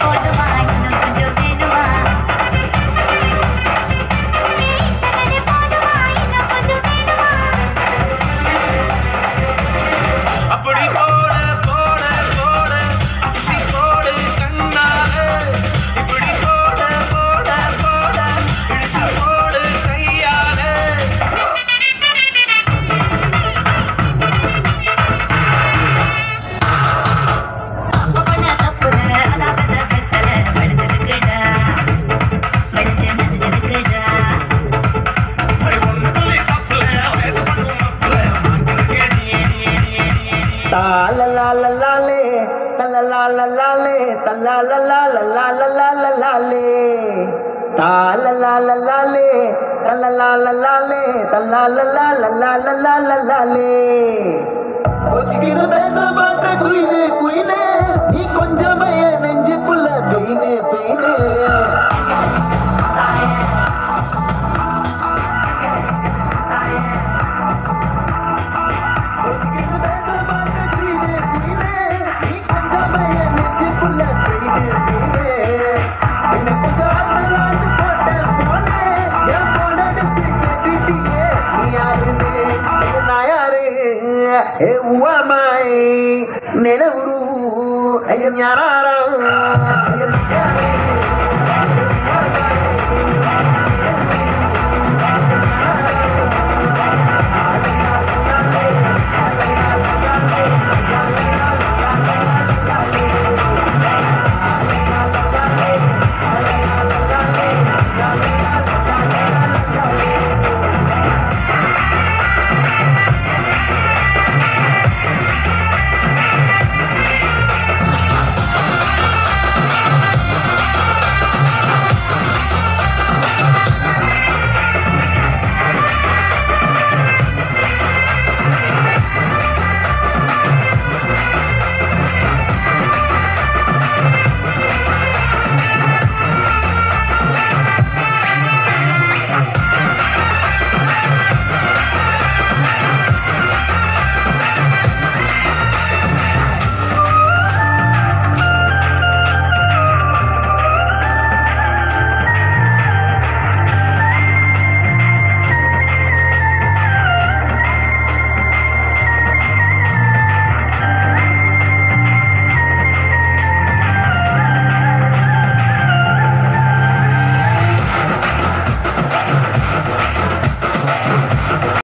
போதுமா ताल लाल लाले तल लाल लाले तल लाल लाल लाल लाल लाले ताल लाल लाले तल लाल लाले तल लाल लाल लाल लाल लाले मुश्किल में जबात गुई ने कोई Nene huru, ayam nyarara, ayam.